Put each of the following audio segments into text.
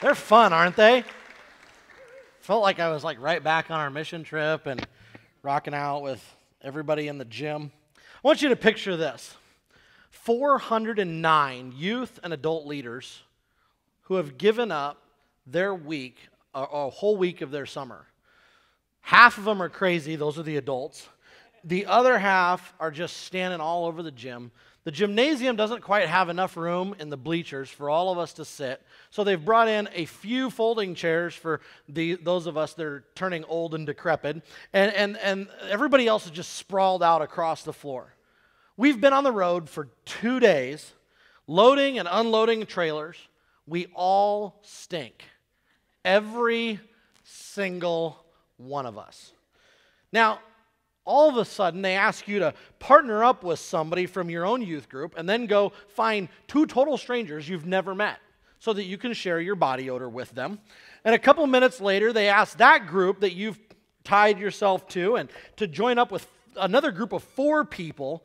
They're fun, aren't they? Felt like I was like right back on our mission trip and rocking out with everybody in the gym. I want you to picture this 409 youth and adult leaders who have given up their week, a, a whole week of their summer. Half of them are crazy, those are the adults. The other half are just standing all over the gym. The gymnasium doesn't quite have enough room in the bleachers for all of us to sit, so they've brought in a few folding chairs for the, those of us that are turning old and decrepit, and, and, and everybody else is just sprawled out across the floor. We've been on the road for two days, loading and unloading trailers. We all stink. Every single one of us. Now, all of a sudden, they ask you to partner up with somebody from your own youth group and then go find two total strangers you've never met so that you can share your body odor with them. And a couple minutes later, they ask that group that you've tied yourself to and to join up with another group of four people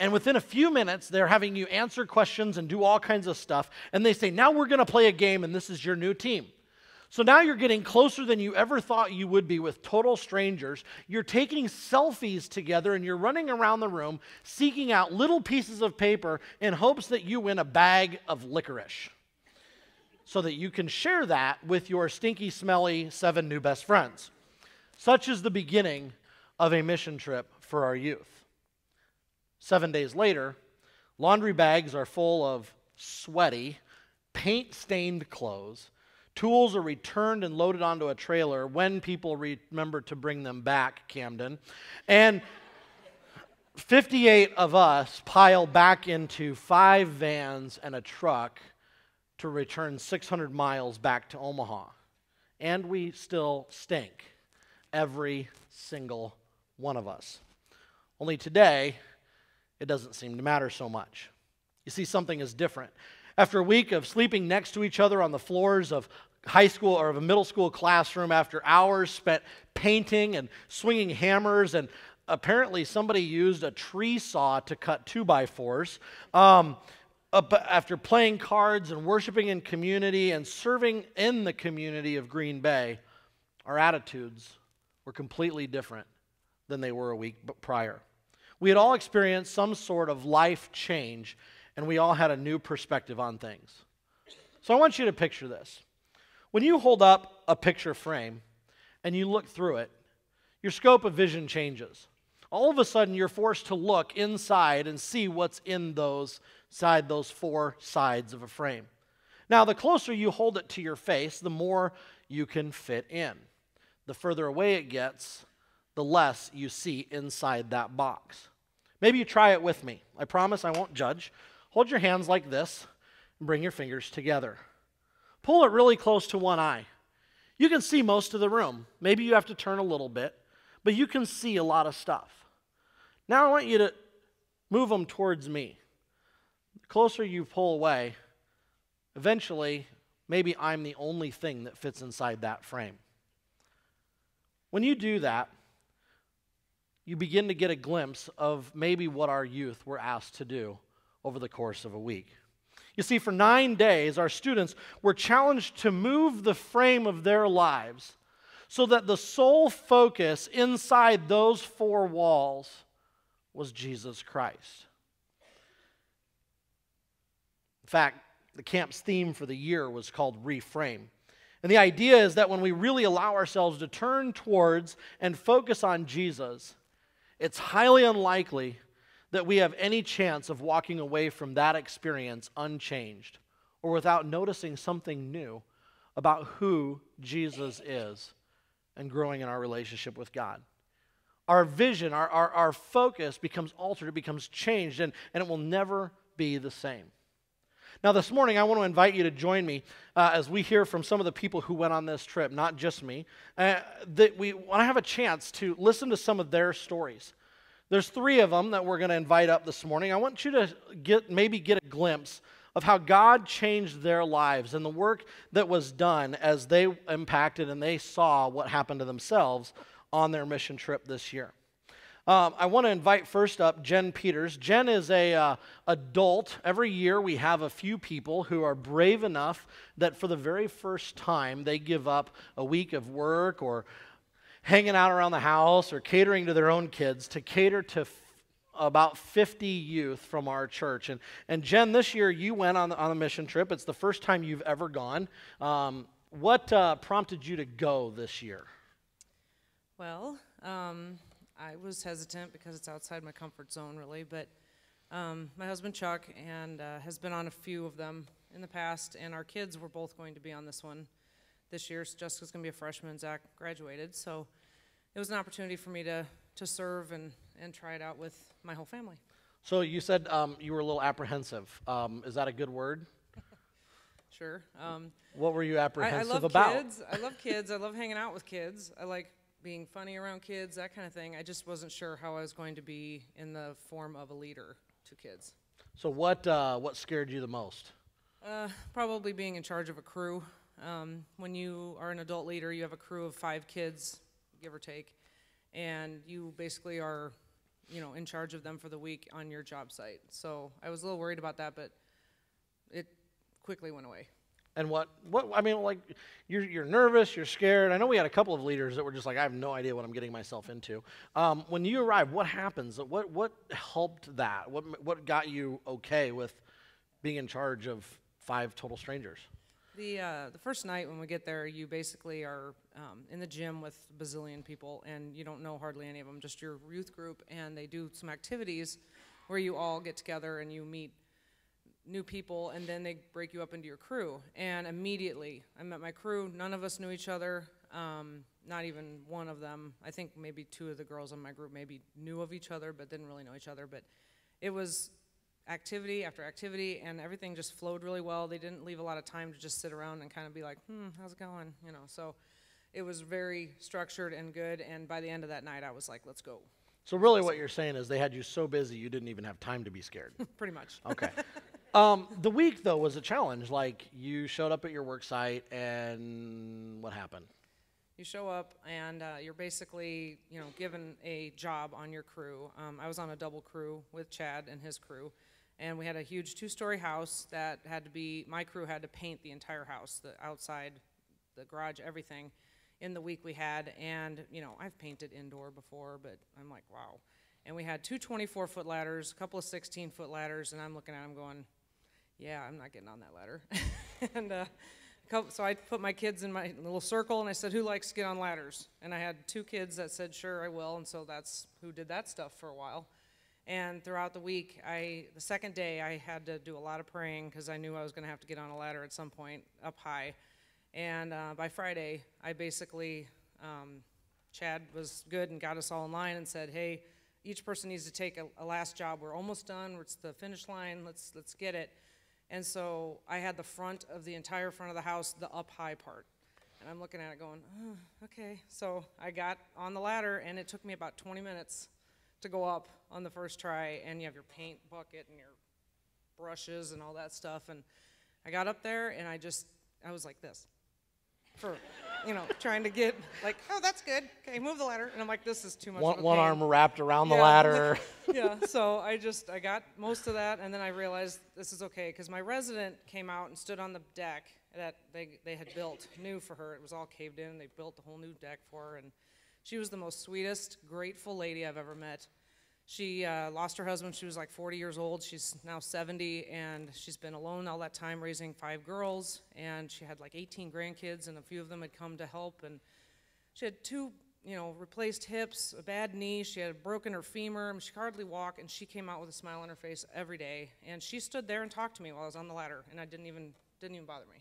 and within a few minutes, they're having you answer questions and do all kinds of stuff. And they say, Now we're going to play a game, and this is your new team. So now you're getting closer than you ever thought you would be with total strangers. You're taking selfies together and you're running around the room seeking out little pieces of paper in hopes that you win a bag of licorice so that you can share that with your stinky, smelly seven new best friends. Such is the beginning of a mission trip for our youth. Seven days later, laundry bags are full of sweaty, paint stained clothes. Tools are returned and loaded onto a trailer when people remember to bring them back, Camden. And 58 of us pile back into five vans and a truck to return 600 miles back to Omaha. And we still stink, every single one of us. Only today, it doesn't seem to matter so much. You see, something is different. After a week of sleeping next to each other on the floors of high school or of a middle school classroom, after hours spent painting and swinging hammers, and apparently somebody used a tree saw to cut two by fours. Um, after playing cards and worshiping in community and serving in the community of Green Bay, our attitudes were completely different than they were a week prior. We had all experienced some sort of life change, and we all had a new perspective on things. So I want you to picture this. When you hold up a picture frame and you look through it, your scope of vision changes. All of a sudden, you're forced to look inside and see what's in those side those four sides of a frame. Now, the closer you hold it to your face, the more you can fit in. The further away it gets, the less you see inside that box. Maybe you try it with me. I promise I won't judge. Hold your hands like this and bring your fingers together. Pull it really close to one eye. You can see most of the room. Maybe you have to turn a little bit, but you can see a lot of stuff. Now I want you to move them towards me. The closer you pull away, eventually, maybe I'm the only thing that fits inside that frame. When you do that, you begin to get a glimpse of maybe what our youth were asked to do over the course of a week. You see, for nine days, our students were challenged to move the frame of their lives so that the sole focus inside those four walls was Jesus Christ. In fact, the camp's theme for the year was called Reframe. And the idea is that when we really allow ourselves to turn towards and focus on Jesus, it's highly unlikely that we have any chance of walking away from that experience unchanged or without noticing something new about who Jesus is and growing in our relationship with God. Our vision, our, our, our focus becomes altered, it becomes changed, and, and it will never be the same. Now, this morning, I want to invite you to join me uh, as we hear from some of the people who went on this trip, not just me, uh, that we want to have a chance to listen to some of their stories. There's three of them that we're going to invite up this morning. I want you to get maybe get a glimpse of how God changed their lives and the work that was done as they impacted and they saw what happened to themselves on their mission trip this year. Um, I want to invite first up Jen Peters. Jen is a uh, adult. Every year we have a few people who are brave enough that for the very first time they give up a week of work or hanging out around the house or catering to their own kids to cater to f- about 50 youth from our church. And, and Jen, this year you went on, on a mission trip. It's the first time you've ever gone. Um, what uh, prompted you to go this year? Well, um, I was hesitant because it's outside my comfort zone, really. But um, my husband Chuck and uh, has been on a few of them in the past, and our kids were both going to be on this one this year. Jessica's going to be a freshman. Zach graduated, so it was an opportunity for me to to serve and and try it out with my whole family. So you said um, you were a little apprehensive. Um, is that a good word? Sure. Um, What were you apprehensive I, I love about? kids. I love kids. I love hanging out with kids. I like being funny around kids, that kind of thing. I just wasn't sure how I was going to be in the form of a leader to kids. So what uh, what scared you the most? Uh, probably being in charge of a crew. Um, when you are an adult leader, you have a crew of five kids, give or take, and you basically are, you know, in charge of them for the week on your job site. So I was a little worried about that, but it quickly went away. And what what I mean, like you're you're nervous, you're scared. I know we had a couple of leaders that were just like, I have no idea what I'm getting myself into. Um, when you arrive, what happens? What what helped that? What what got you okay with being in charge of five total strangers? The uh, the first night when we get there, you basically are um, in the gym with a bazillion people, and you don't know hardly any of them, just your youth group, and they do some activities where you all get together and you meet new people, and then they break you up into your crew. And immediately, I met my crew. None of us knew each other. Um, not even one of them. I think maybe two of the girls in my group maybe knew of each other, but didn't really know each other. But it was activity after activity, and everything just flowed really well. They didn't leave a lot of time to just sit around and kind of be like, "Hmm, how's it going?" You know. So it was very structured and good. And by the end of that night, I was like, "Let's go," So really, what you're saying is they had you so busy you didn't even have time to be scared. pretty much. Okay. um, the week though was a challenge. Like you showed up at your work site, and what happened? You show up and uh, you're basically, you know, given a job on your crew. Um, I was on a double crew with Chad and his crew, and we had a huge two-story house that had to be. My crew had to paint the entire house, the outside, the garage, everything, in the week we had. And you know, I've painted indoor before, but I'm like, wow. And we had two 24-foot ladders, a couple of 16-foot ladders, and I'm looking at them going, yeah, I'm not getting on that ladder. and uh, so I put my kids in my little circle and I said, Who likes to get on ladders? And I had two kids that said, Sure, I will. And so that's who did that stuff for a while. And throughout the week, I the second day I had to do a lot of praying because I knew I was going to have to get on a ladder at some point up high. And uh, by Friday, I basically um, Chad was good and got us all in line and said, "Hey, each person needs to take a, a last job. We're almost done. It's the finish line. Let's let's get it." And so I had the front of the entire front of the house, the up high part. And I'm looking at it going, oh, okay. So I got on the ladder, and it took me about 20 minutes to go up on the first try. And you have your paint bucket and your brushes and all that stuff. And I got up there, and I just, I was like this for, you know, trying to get, like, oh, that's good. Okay, move the ladder. And I'm like, this is too much. One, one arm wrapped around the ladder. yeah, so I just I got most of that, and then I realized this is okay because my resident came out and stood on the deck that they they had built new for her. It was all caved in. They built a whole new deck for her, and she was the most sweetest, grateful lady I've ever met. She uh, lost her husband. She was like 40 years old. She's now 70, and she's been alone all that time, raising five girls. And she had like 18 grandkids, and a few of them had come to help. And she had two, you know, replaced hips, a bad knee. She had broken her femur. Mean, she could hardly walk, and she came out with a smile on her face every day. And she stood there and talked to me while I was on the ladder, and I didn't even didn't even bother me.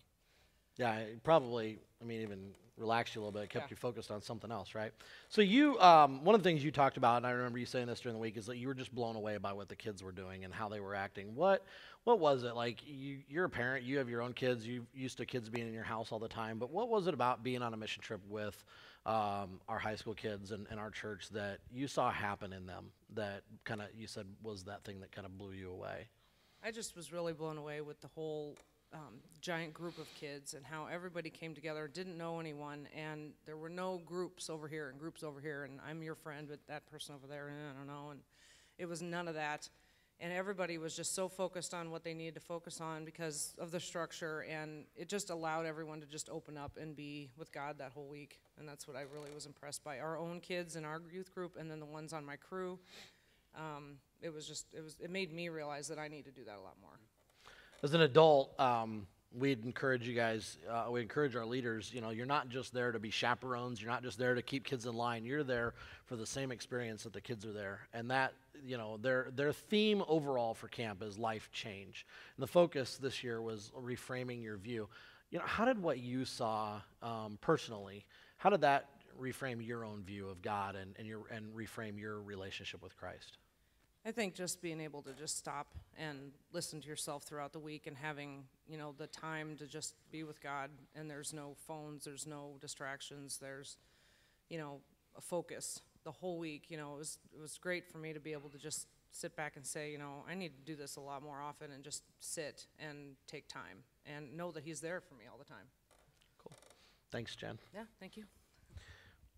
Yeah, probably, I mean, even relaxed you a little bit, kept Yeah. you focused on something else, right? So you, um, one of the things you talked about, and I remember you saying this during the week, is that you were just blown away by what the kids were doing and how they were acting. What, what was it like? You, you're a parent, you have your own kids, you used to kids being in your house all the time, but what was it about being on a mission trip with um, our high school kids and, and our church that you saw happen in them that kind of you said was that thing that kind of blew you away? I just was really blown away with the whole um, giant group of kids and how everybody came together, didn't know anyone, and there were no groups over here and groups over here, and I'm your friend, but that person over there, and I don't know, and it was none of that. And everybody was just so focused on what they needed to focus on because of the structure, and it just allowed everyone to just open up and be with God that whole week. And that's what I really was impressed by. Our own kids in our youth group, and then the ones on my crew. Um, it was just, it was, it made me realize that I need to do that a lot more. As an adult, um, we'd encourage you guys, uh, we encourage our leaders, you know, you're not just there to be chaperones, you're not just there to keep kids in line, you're there for the same experience that the kids are there. And that, you know, their, their theme overall for camp is life change. And the focus this year was reframing your view. You know, how did what you saw um, personally, how did that reframe your own view of God and, and, your, and reframe your relationship with Christ? I think just being able to just stop and listen to yourself throughout the week and having, you know, the time to just be with God and there's no phones, there's no distractions, there's, you know, a focus the whole week, you know, it was it was great for me to be able to just sit back and say, you know, I need to do this a lot more often and just sit and take time and know that he's there for me all the time. Cool. Thanks, Jen. Yeah, thank you.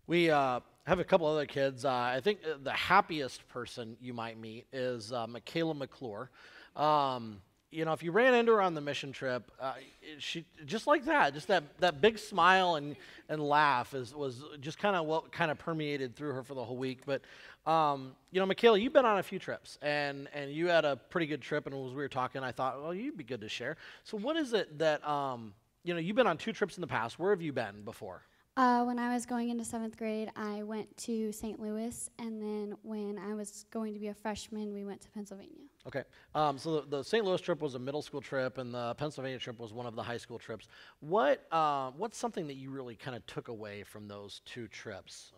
We uh, have a couple other kids. Uh, I think uh, the happiest person you might meet is uh, Michaela McClure. Um, you know, if you ran into her on the mission trip, uh, she just like that, just that, that big smile and, and laugh is, was just kind of what kind of permeated through her for the whole week. But um, you know, Michaela, you've been on a few trips, and and you had a pretty good trip. And as we were talking, I thought, well, you'd be good to share. So, what is it that um, you know? You've been on two trips in the past. Where have you been before? Uh, when I was going into seventh grade, I went to St. Louis, and then when I was going to be a freshman, we went to Pennsylvania. Okay, um, so the, the, St. Louis trip was a middle school trip, and the Pennsylvania trip was one of the high school trips. What uh, what's something that you really kind of took away from those two trips?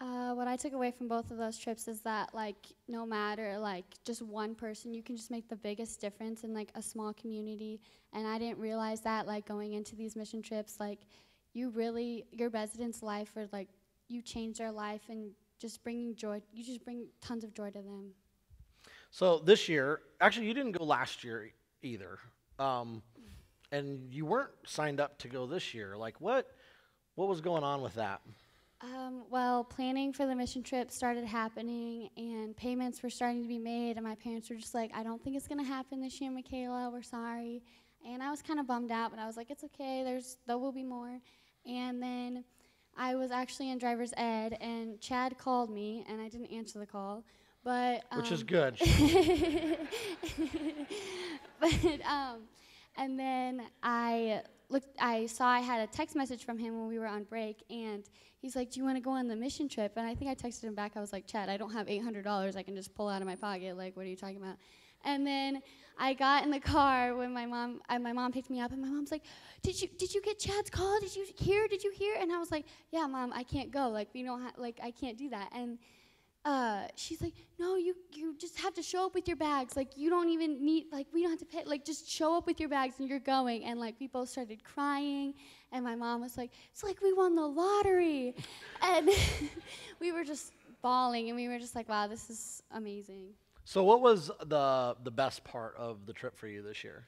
Uh, what I took away from both of those trips is that like no matter like just one person, you can just make the biggest difference in like a small community. And I didn't realize that like going into these mission trips, like you really your residents' life or like you change their life and just bringing joy. You just bring tons of joy to them. So this year, actually, you didn't go last year either, um, and you weren't signed up to go this year. Like what? What was going on with that? Um, well, planning for the mission trip started happening, and payments were starting to be made, and my parents were just like, "I don't think it's gonna happen this year, Michaela. We're sorry." And I was kind of bummed out, but I was like, "It's okay. There's there will be more." And then I was actually in driver's ed, and Chad called me, and I didn't answer the call. But um, which is um, good. but um, and then I looked. I saw I had a text message from him when we were on break, and he's like, "Do you want to go on the mission trip?" And I think I texted him back. I was like, "Chad, I don't have eight hundred dollars. I can just pull out of my pocket. Like, what are you talking about?" And then I got in the car when my mom uh, my mom picked me up, and my mom's like, "Did you did you get Chad's call? Did you hear? Did you hear?" And I was like, "Yeah, mom, I can't go. Like we don't ha- like I can't do that." And uh, she's like, "No, you you just have to show up with your bags. Like you don't even need like we don't have to pay. Like just show up with your bags and you're going." And like we both started crying, and my mom was like, "It's like we won the lottery," and we were just bawling, and we were just like, "Wow, this is amazing." So, what was the the best part of the trip for you this year?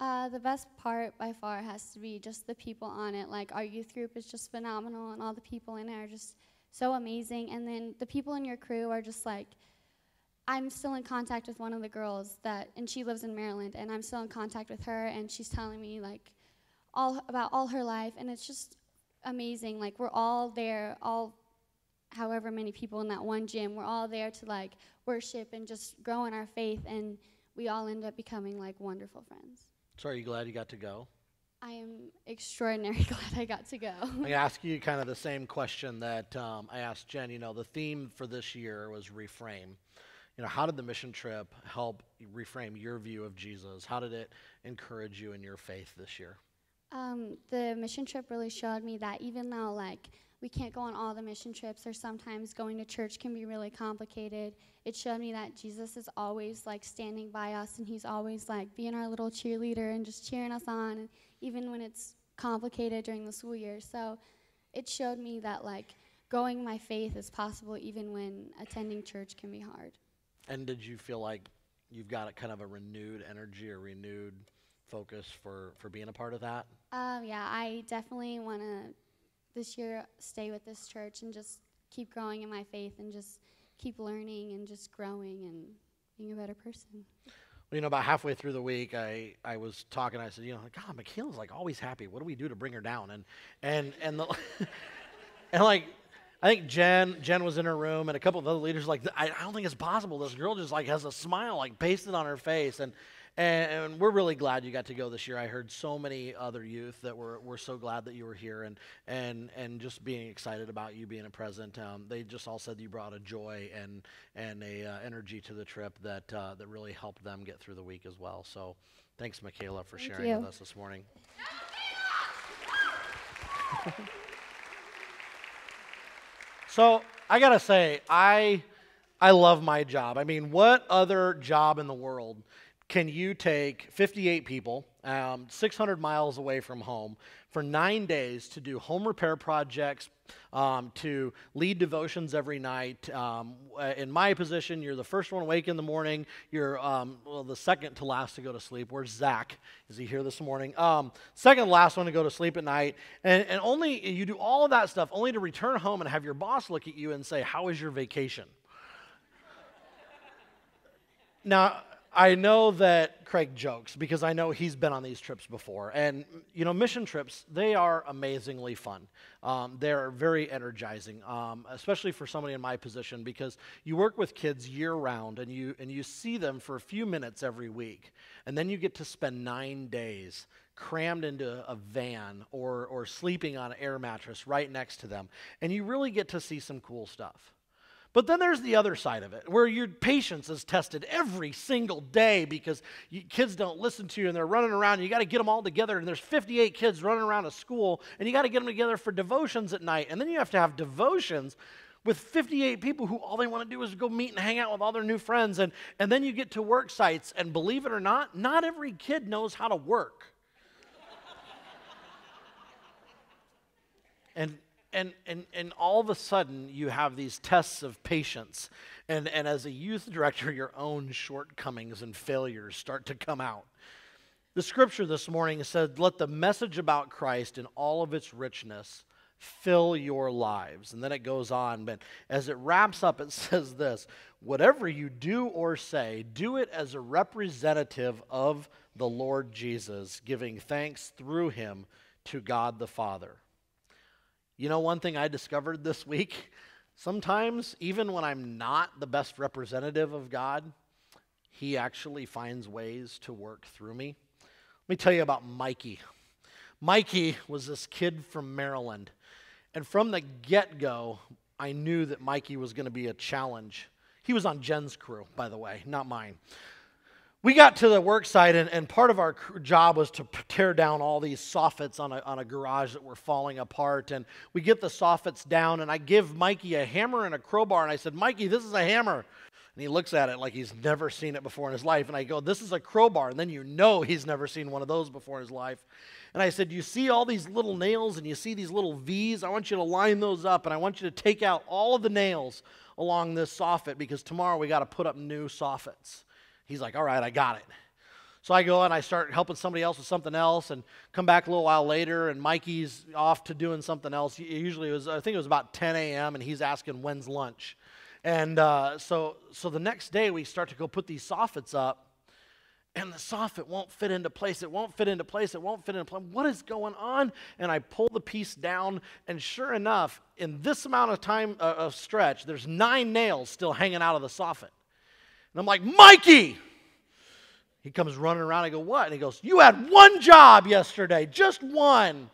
Uh, the best part by far has to be just the people on it. Like our youth group is just phenomenal, and all the people in it are just so amazing. And then the people in your crew are just like, I'm still in contact with one of the girls that, and she lives in Maryland, and I'm still in contact with her, and she's telling me like all about all her life, and it's just amazing. Like we're all there, all however many people in that one gym, we're all there to like worship and just grow in our faith, and we all end up becoming like wonderful friends. So, are you glad you got to go? I am extraordinarily glad I got to go. I ask you kind of the same question that um, I asked Jen. You know, the theme for this year was reframe. You know, how did the mission trip help reframe your view of Jesus? How did it encourage you in your faith this year? Um, the mission trip really showed me that even though, like, we can't go on all the mission trips. Or sometimes going to church can be really complicated. It showed me that jesus is always like standing by us and he's always like being our little cheerleader and just cheering us on and even when it's complicated during the school year. So it showed me that like growing my faith is possible even when attending church can be hard. And did you feel like you've got a kind of a renewed energy or renewed focus for, for being a part of that? Um, yeah, I definitely want to this year stay with this church and just keep growing in my faith and just keep learning and just growing and being a better person. Well, you know, about halfway through the week, I, I was talking. I said, you know, God, Michaela's like always happy. What do we do to bring her down? And and and the and like, I think Jen Jen was in her room, and a couple of other leaders like, I, I don't think it's possible. This girl just like has a smile like pasted on her face, and and, and, we're really glad you got to go this year. I heard so many other youth that were, were so glad that you were here and, and, and just being excited about you being a present. Um, they just all said you brought a joy and, and a uh, energy to the trip that, uh, that really helped them get through the week as well. So thanks, Michaela, for Thank sharing you. with us this morning. so I got to say, I, I love my job. I mean, what other job in the world can you take 58 people, um, 600 miles away from home, for nine days to do home repair projects, um, to lead devotions every night? Um, in my position, you're the first one awake in the morning. You're um, well, the second to last to go to sleep. Where's Zach? Is he here this morning? Um, second to last one to go to sleep at night. And, and only you do all of that stuff only to return home and have your boss look at you and say, "How was your vacation?" now I know that Craig jokes because I know he's been on these trips before. And, you know, mission trips, they are amazingly fun. Um, they're very energizing, um, especially for somebody in my position because you work with kids year round and you, and you see them for a few minutes every week. And then you get to spend nine days crammed into a van or, or sleeping on an air mattress right next to them. And you really get to see some cool stuff. But then there's the other side of it, where your patience is tested every single day because you, kids don't listen to you and they're running around. And you got to get them all together, and there's 58 kids running around a school, and you got to get them together for devotions at night. And then you have to have devotions with 58 people who all they want to do is go meet and hang out with all their new friends. And, and then you get to work sites, and believe it or not, not every kid knows how to work. and and, and, and all of a sudden you have these tests of patience. And, and as a youth director your own shortcomings and failures start to come out. The scripture this morning said let the message about christ in all of its richness fill your lives. And then it goes on but as it wraps up it says this whatever you do or say do it as a representative of the lord jesus giving thanks through him to god the father you know, one thing I discovered this week sometimes, even when I'm not the best representative of God, He actually finds ways to work through me. Let me tell you about Mikey. Mikey was this kid from Maryland. And from the get go, I knew that Mikey was going to be a challenge. He was on Jen's crew, by the way, not mine we got to the work site, and, and part of our job was to tear down all these soffits on a, on a garage that were falling apart. And we get the soffits down, and I give Mikey a hammer and a crowbar, and I said, Mikey, this is a hammer. And he looks at it like he's never seen it before in his life. And I go, This is a crowbar. And then you know he's never seen one of those before in his life. And I said, You see all these little nails and you see these little V's? I want you to line those up, and I want you to take out all of the nails along this soffit because tomorrow we got to put up new soffits. He's like, all right, I got it. So I go and I start helping somebody else with something else and come back a little while later and Mikey's off to doing something else. Usually it was, I think it was about 10 a.m. and he's asking when's lunch. And uh, so, so the next day we start to go put these soffits up and the soffit won't fit into place. It won't fit into place. It won't fit into place. What is going on? And I pull the piece down, and sure enough, in this amount of time uh, of stretch, there's nine nails still hanging out of the soffit. And I'm like, Mikey! He comes running around. I go, What? And he goes, You had one job yesterday, just one.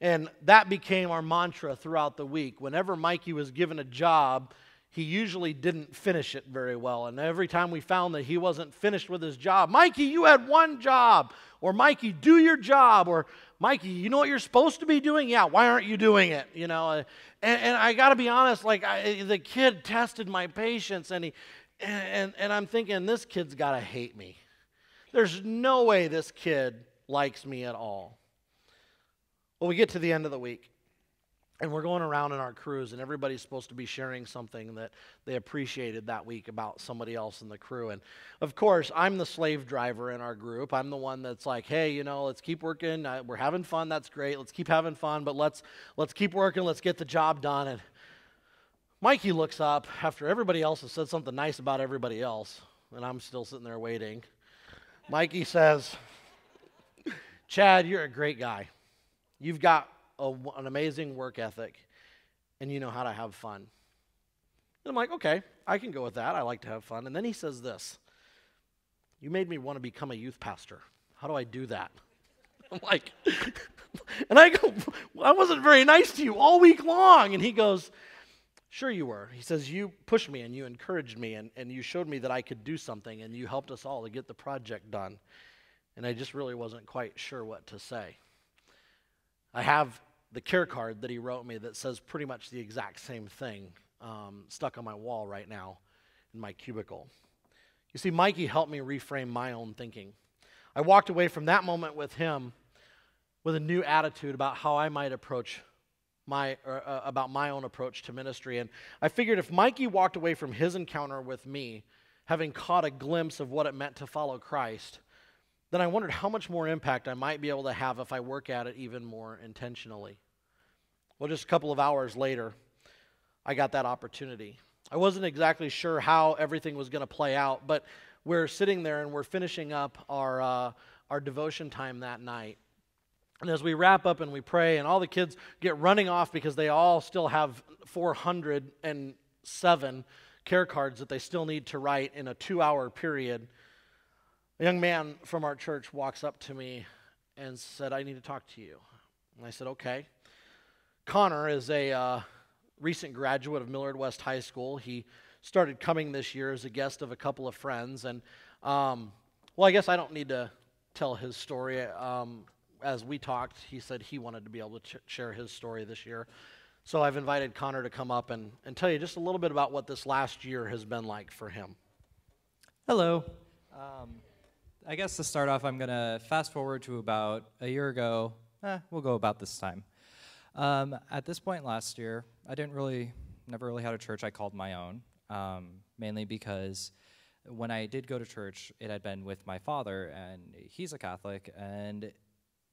And that became our mantra throughout the week. Whenever Mikey was given a job, he usually didn't finish it very well. And every time we found that he wasn't finished with his job, Mikey, you had one job. Or Mikey, do your job. Or Mikey, you know what you're supposed to be doing? Yeah, why aren't you doing it? You know, and, and I got to be honest, like I, the kid tested my patience and he, and, and, I'm thinking, this kid's got to hate me. There's no way this kid likes me at all. Well, we get to the end of the week. and we're going around in our crews and everybody's supposed to be sharing something that they appreciated that week about somebody else in the crew and of course i'm the slave driver in our group i'm the one that's like hey you know let's keep working we're having fun that's great let's keep having fun but let's let's keep working let's get the job done and mikey looks up after everybody else has said something nice about everybody else and i'm still sitting there waiting mikey says chad you're a great guy you've got a, an amazing work ethic and you know how to have fun. And I'm like, okay, I can go with that. I like to have fun. And then he says this You made me want to become a youth pastor. How do I do that? I'm like, and I go, I wasn't very nice to you all week long. And he goes, Sure, you were. He says, You pushed me and you encouraged me and, and you showed me that I could do something and you helped us all to get the project done. And I just really wasn't quite sure what to say. I have the care card that he wrote me that says pretty much the exact same thing um, stuck on my wall right now in my cubicle. You see, Mikey helped me reframe my own thinking. I walked away from that moment with him with a new attitude about how I might approach my uh, about my own approach to ministry and I figured if Mikey walked away from his encounter with me having caught a glimpse of what it meant to follow Christ then I wondered how much more impact I might be able to have if I work at it even more intentionally. Well, just a couple of hours later, I got that opportunity. I wasn't exactly sure how everything was going to play out, but we're sitting there and we're finishing up our, uh, our devotion time that night. And as we wrap up and we pray, and all the kids get running off because they all still have 407 care cards that they still need to write in a two hour period a young man from our church walks up to me and said, I need to talk to you. And I said, okay. Connor is a uh, recent graduate of Millard West High School. He started coming this year as a guest of a couple of friends. And, um, well, I guess I don't need to tell his story. Um, as we talked, he said he wanted to be able to ch- share his story this year. So I've invited Connor to come up and, and tell you just a little bit about what this last year has been like for him. Hello. Um, I guess to start off, I'm going to fast forward to about a year ago. Eh, we'll go about this time. Um, at this point last year, I didn't really, never really had a church I called my own, um, mainly because when I did go to church, it had been with my father, and he's a Catholic, and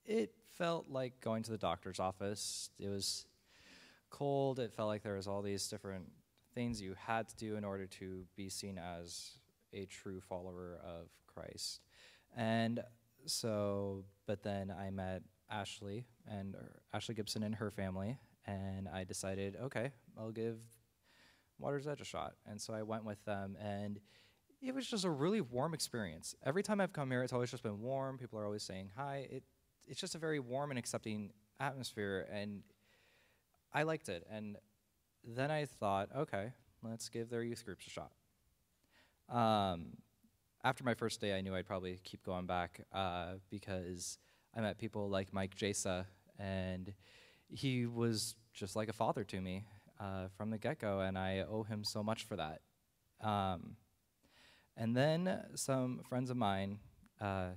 it felt like going to the doctor's office. It was cold. It felt like there was all these different things you had to do in order to be seen as a true follower of Christ. And so, but then I met Ashley and Ashley Gibson and her family, and I decided, okay, I'll give Water's Edge a shot. And so I went with them, and it was just a really warm experience. Every time I've come here, it's always just been warm. People are always saying hi. It, it's just a very warm and accepting atmosphere, and I liked it. And then I thought, okay, let's give their youth groups a shot. Um, after my first day, I knew I'd probably keep going back uh, because I met people like Mike Jasa, and he was just like a father to me uh, from the get go, and I owe him so much for that. Um, and then some friends of mine uh,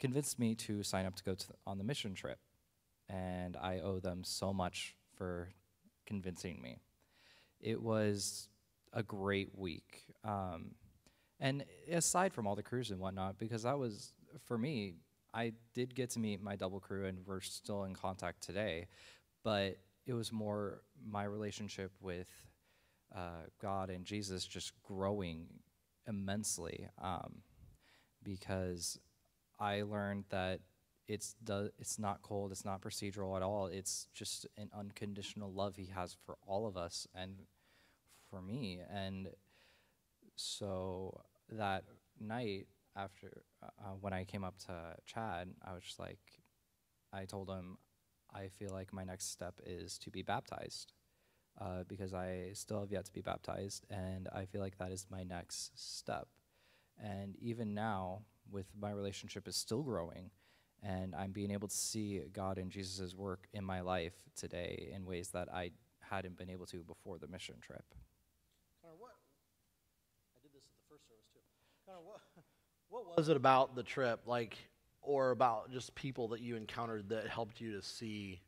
convinced me to sign up to go to on the mission trip, and I owe them so much for convincing me. It was a great week. Um, and aside from all the crews and whatnot, because that was, for me, I did get to meet my double crew and we're still in contact today, but it was more my relationship with uh, God and Jesus just growing immensely um, because I learned that it's it's not cold, it's not procedural at all. It's just an unconditional love He has for all of us and for me, and so that night after uh, uh, when I came up to Chad, I was just like, I told him, I feel like my next step is to be baptized uh, because I still have yet to be baptized, and I feel like that is my next step. And even now, with my relationship is still growing, and I'm being able to see God and Jesus' work in my life today in ways that I hadn't been able to before the mission trip. what, what was it about the trip, like, or about just people that you encountered that helped you to see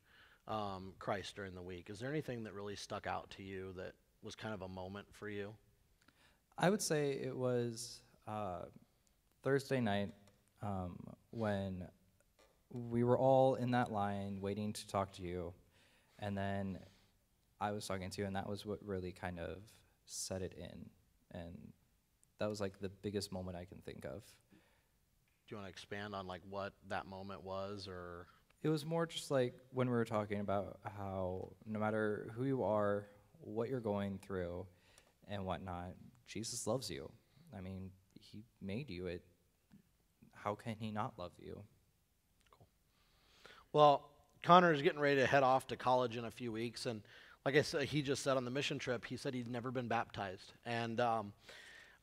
um, Christ during the week. Is there anything that really stuck out to you that was kind of a moment for you? I would say it was uh, Thursday night um, when we were all in that line waiting to talk to you, and then I was talking to you, and that was what really kind of set it in, and that was like the biggest moment I can think of. Do you want to expand on like what that moment was, or It was more just like when we were talking about how no matter who you are, what you're going through, and whatnot, Jesus loves you. I mean, He made you. It. How can He not love you? Well, Connor is getting ready to head off to college in a few weeks, and like I said, he just said on the mission trip, he said he'd never been baptized, and um,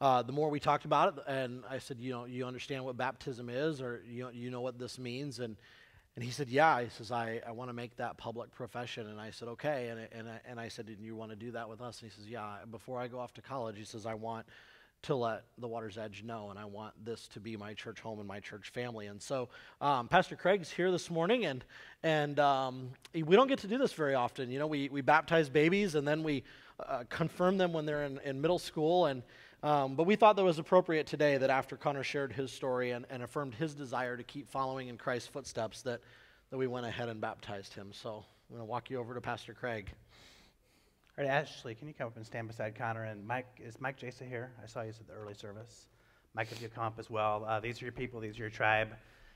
uh, the more we talked about it, and I said, you know, you understand what baptism is, or you you know what this means, and and he said, yeah. He says, I, I want to make that public profession, and I said, okay, and and I, and I said, and you want to do that with us? And he says, yeah. Before I go off to college, he says, I want to let the Water's Edge know, and I want this to be my church home and my church family. And so, um, Pastor Craig's here this morning, and and um, we don't get to do this very often. You know, we we baptize babies, and then we uh, confirm them when they're in, in middle school, and um, but we thought that was appropriate today that after Connor shared his story and, and affirmed his desire to keep following in Christ's footsteps, that that we went ahead and baptized him. So I'm going to walk you over to Pastor Craig. All right, Ashley, can you come up and stand beside Connor? And Mike, is Mike Jasa here? I saw you at the early service. Mike, if you come up as well. Uh, these are your people, these are your tribe.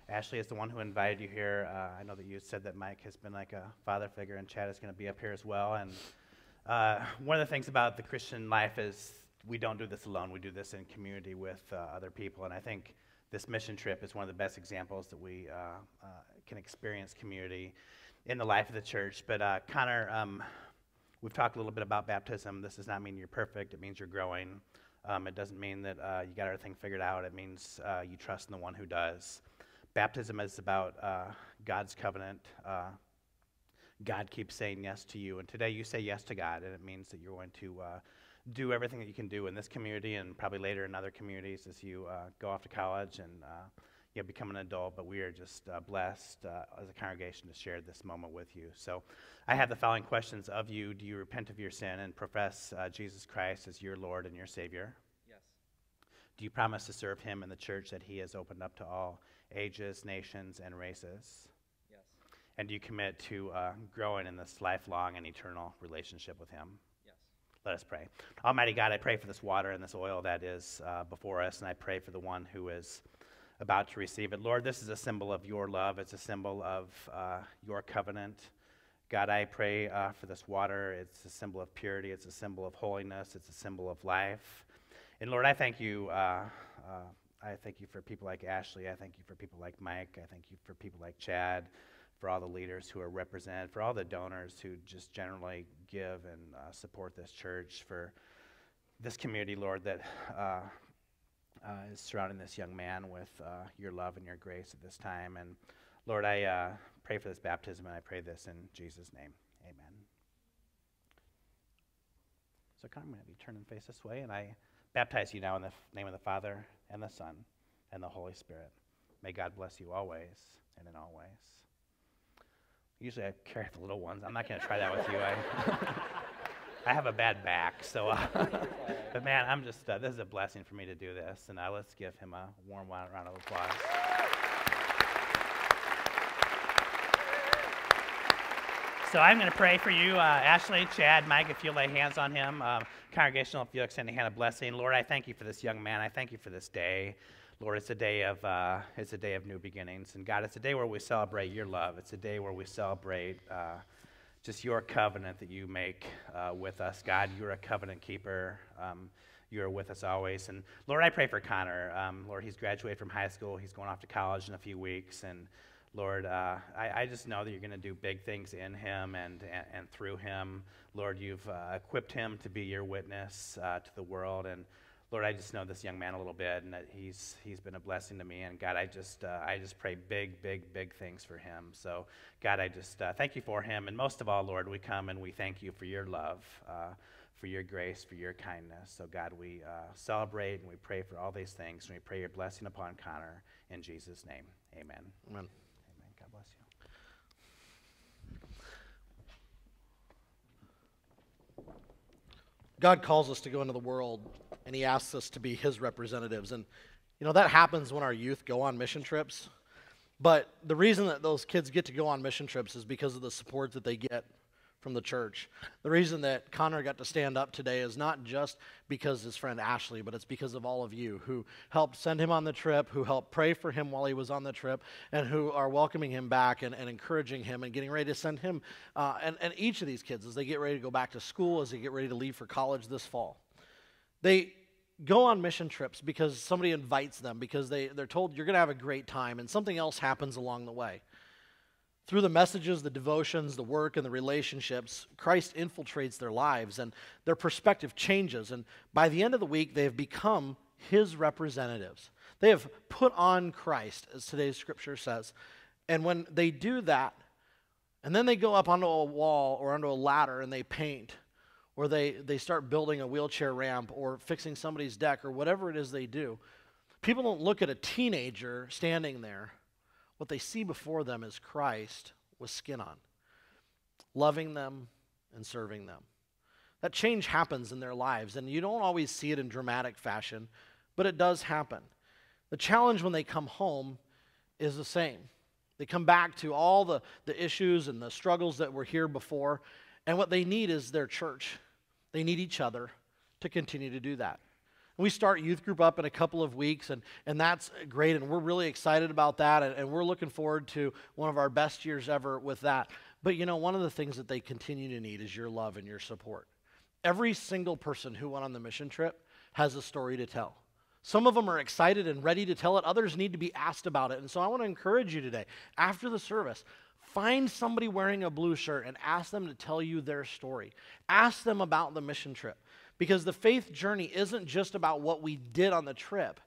Ashley is the one who invited you here. Uh, I know that you said that Mike has been like a father figure, and Chad is going to be up here as well. And uh, one of the things about the Christian life is we don't do this alone. We do this in community with uh, other people. And I think this mission trip is one of the best examples that we uh, uh, can experience community in the life of the church. But uh, Connor, um, we've talked a little bit about baptism. This does not mean you're perfect. It means you're growing. Um, it doesn't mean that uh, you got everything figured out. It means uh, you trust in the one who does. Baptism is about uh, God's covenant. Uh, God keeps saying yes to you, and today you say yes to God, and it means that you're going to uh, do everything that you can do in this community and probably later in other communities as you uh, go off to college and you know, become an adult. But we are just uh, blessed uh, as a congregation to share this moment with you. So I have the following questions of you Do you repent of your sin and profess uh, Jesus Christ as your Lord and your Savior? Yes. Do you promise to serve Him in the church that He has opened up to all ages, nations, and races? Yes. And do you commit to uh, growing in this lifelong and eternal relationship with Him? Yes. Let us pray. Almighty God, I pray for this water and this oil that is uh, before us, and I pray for the one who is about to receive it. Lord, this is a symbol of your love, it's a symbol of uh, your covenant. God, I pray uh, for this water. It's a symbol of purity, it's a symbol of holiness, it's a symbol of life. And Lord, I thank you. Uh, uh, I thank you for people like Ashley. I thank you for people like Mike. I thank you for people like Chad for all the leaders who are represented, for all the donors who just generally give and uh, support this church, for this community, Lord, that uh, is surrounding this young man with uh, your love and your grace at this time. And Lord, I uh, pray for this baptism, and I pray this in Jesus' name. Amen. So, come, I'm going to be turning face this way, and I baptize you now in the f- name of the Father, and the Son, and the Holy Spirit. May God bless you always and in all ways. Usually I carry the little ones. I'm not going to try that with you. I, I have a bad back, so. Uh, but man, I'm just, uh, this is a blessing for me to do this. And uh, let's give him a warm round of applause. So I'm going to pray for you, uh, Ashley, Chad, Mike, if you'll lay hands on him. Um, congregational, if you'll extend a hand of blessing. Lord, I thank you for this young man. I thank you for this day. Lord, it's a day of uh, it's a day of new beginnings, and God, it's a day where we celebrate your love. It's a day where we celebrate uh, just your covenant that you make uh, with us. God, you're a covenant keeper. Um, you're with us always. And Lord, I pray for Connor. Um, Lord, he's graduated from high school. He's going off to college in a few weeks, and Lord, uh, I, I, just know that you're going to do big things in him and, and, and through him. Lord, you've uh, equipped him to be your witness uh, to the world. And Lord, I just know this young man a little bit, and that he's he's been a blessing to me. And God, I just uh, I just pray big, big, big things for him. So, God, I just uh, thank you for him, and most of all, Lord, we come and we thank you for your love, uh, for your grace, for your kindness. So, God, we uh, celebrate and we pray for all these things, and we pray your blessing upon Connor in Jesus' name. Amen. Amen. Amen. God bless you. God calls us to go into the world and He asks us to be His representatives. And, you know, that happens when our youth go on mission trips. But the reason that those kids get to go on mission trips is because of the support that they get from the church. The reason that Connor got to stand up today is not just because his friend Ashley, but it's because of all of you who helped send him on the trip, who helped pray for him while he was on the trip, and who are welcoming him back and, and encouraging him and getting ready to send him, uh, and, and each of these kids as they get ready to go back to school, as they get ready to leave for college this fall. They go on mission trips because somebody invites them, because they, they're told you're going to have a great time, and something else happens along the way. Through the messages, the devotions, the work, and the relationships, Christ infiltrates their lives and their perspective changes. And by the end of the week, they have become his representatives. They have put on Christ, as today's scripture says. And when they do that, and then they go up onto a wall or onto a ladder and they paint, or they, they start building a wheelchair ramp or fixing somebody's deck or whatever it is they do, people don't look at a teenager standing there what they see before them is Christ with skin on, loving them and serving them. That change happens in their lives, and you don't always see it in dramatic fashion, but it does happen. The challenge when they come home is the same. They come back to all the, the issues and the struggles that were here before, and what they need is their church. They need each other to continue to do that. We start youth group up in a couple of weeks, and, and that's great, and we're really excited about that, and, and we're looking forward to one of our best years ever with that. But you know, one of the things that they continue to need is your love and your support. Every single person who went on the mission trip has a story to tell. Some of them are excited and ready to tell it, others need to be asked about it. And so I want to encourage you today, after the service, find somebody wearing a blue shirt and ask them to tell you their story. Ask them about the mission trip. Because the faith journey isn't just about what we did on the trip,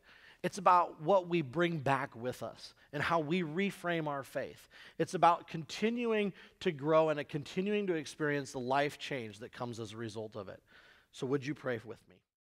it's about what we bring back with us and how we reframe our faith. It's about continuing to grow and continuing to experience the life change that comes as a result of it. So, would you pray with me?